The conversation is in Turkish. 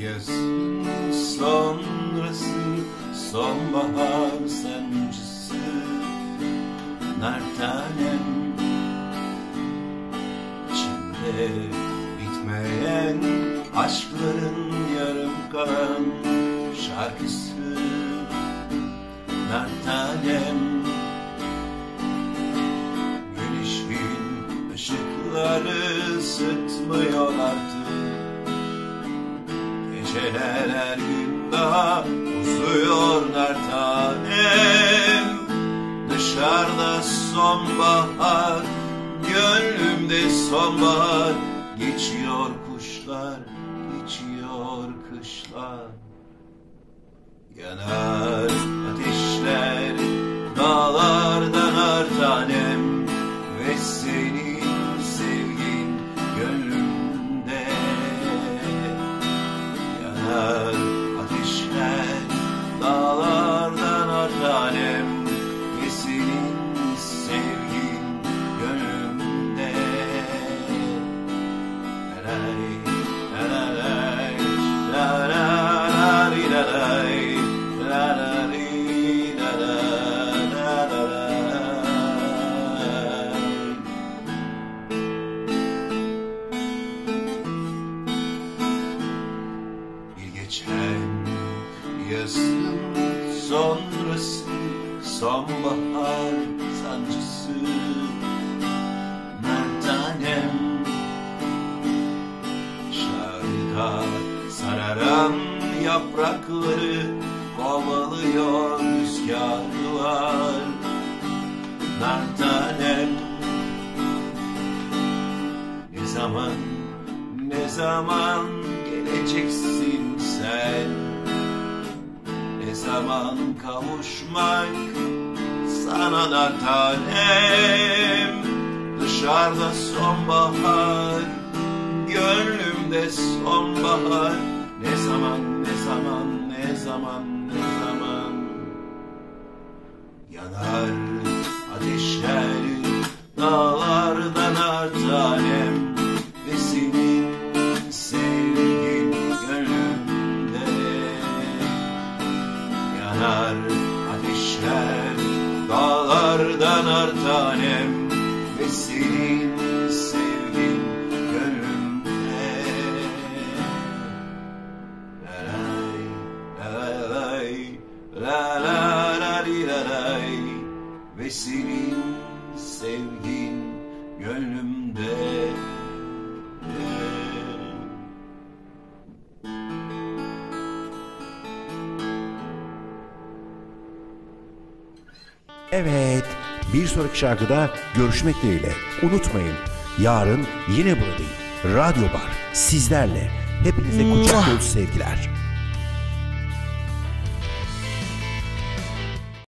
Yazın sonrası sonbahar sancısı Nar tanem. İçimde bitmeyen aşkların yarım kalan şarkısı Nar tanem. Güneşin ışıkları sıtmıyor artık Geceler her gün daha uzuyor nar tanem. Dışarıda sonbahar Gönlümde sonbahar. Geçiyor kuşlar Geçiyor kışlar. Yanar geçen yazın sonrası sonbahar sancısı. Mertanem şarkıda sararan yaprakları kovalıyor rüzgarlar. Mertanem ne zaman ne zaman geleceksin sen. Ne zaman kavuşmak sana da tanem Dışarıda sonbahar Gönlümde sonbahar. Ne zaman ne zaman ne zaman ne zaman Yanar dağlardan tanem Ve senin sevgin gönlümde. La la lay, la la la li la lay Ve senin sevgin gönlümde Evet, bir sonraki şarkıda görüşmek dileğiyle. Unutmayın, yarın yine buradayım. Radyo Bar, sizlerle. Hepinize kucak dolusu sevgiler.